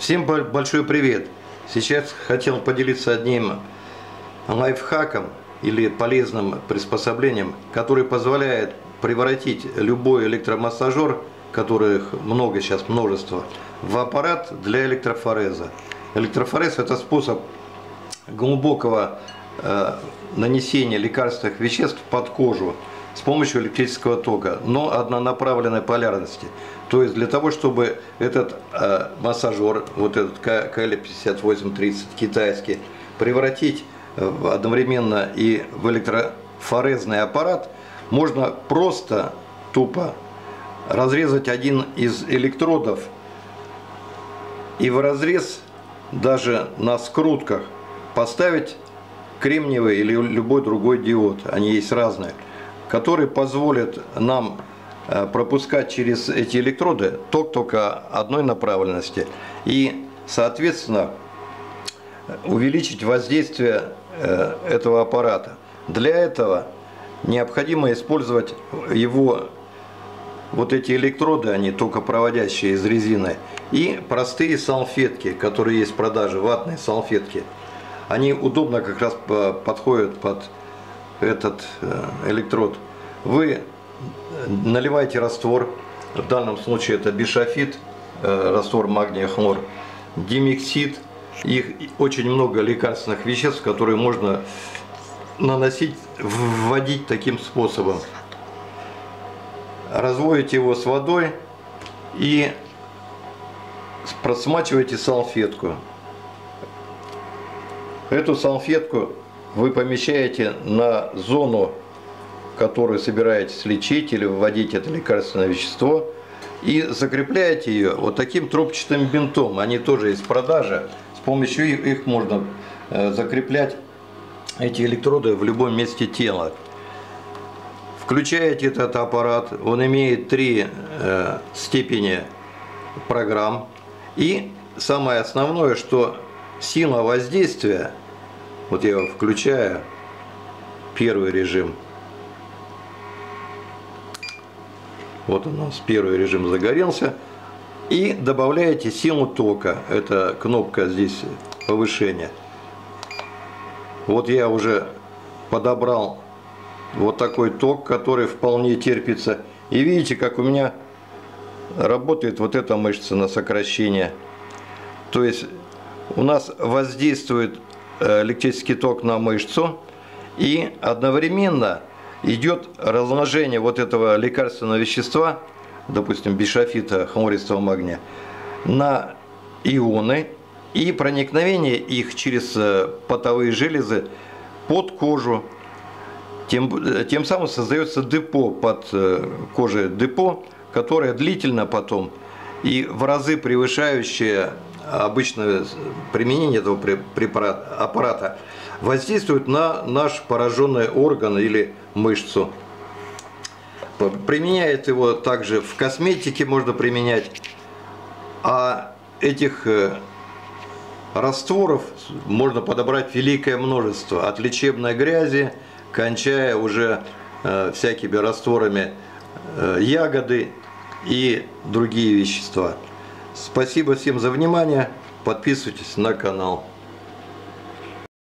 Всем большой привет! Сейчас хотел поделиться одним лайфхаком или полезным приспособлением, который позволяет превратить любой электромассажер, которых много сейчас, множество, в аппарат для электрофореза. Электрофорез – это способ глубокого э, нанесения лекарственных веществ под кожу с помощью электрического тока, но однонаправленной полярности. То есть для того, чтобы этот э, массажер, вот этот KL5830 китайский, превратить э, одновременно и в электрофорезный аппарат, можно просто тупо разрезать один из электродов и в разрез даже на скрутках поставить кремниевый или любой другой диод, они есть разные – который позволит нам э, пропускать через эти электроды ток только одной направленности и, соответственно, увеличить воздействие э, этого аппарата. Для этого необходимо использовать его вот эти электроды, они только проводящие из резины, и простые салфетки, которые есть в продаже, ватные салфетки. Они удобно как раз подходят под этот э, электрод. Вы наливаете раствор, в данном случае это бишофит, э, раствор магния хлор, димексид, их очень много лекарственных веществ, которые можно наносить, вводить таким способом. Разводите его с водой и просмачиваете салфетку. Эту салфетку вы помещаете на зону, которую собираетесь лечить или вводить это лекарственное вещество, и закрепляете ее вот таким трубчатым бинтом. Они тоже есть в продаже. С помощью их, их можно э, закреплять эти электроды в любом месте тела. Включаете этот аппарат, он имеет три э, степени программ. И самое основное, что сила воздействия вот я его включаю, первый режим. Вот у нас первый режим загорелся. И добавляете силу тока. Это кнопка здесь повышения. Вот я уже подобрал вот такой ток, который вполне терпится. И видите, как у меня работает вот эта мышца на сокращение. То есть у нас воздействует электрический ток на мышцу, и одновременно идет размножение вот этого лекарственного вещества, допустим, бишофита хлористого магния, на ионы и проникновение их через э, потовые железы под кожу. Тем, э, тем самым создается депо под кожей, депо, которое длительно потом и в разы превышающее обычное применение этого препарата, аппарата воздействует на наш пораженный орган или мышцу. Применяет его также в косметике можно применять, а этих э, растворов можно подобрать великое множество, от лечебной грязи, кончая уже э, всякими растворами э, ягоды и другие вещества. Спасибо всем за внимание. Подписывайтесь на канал.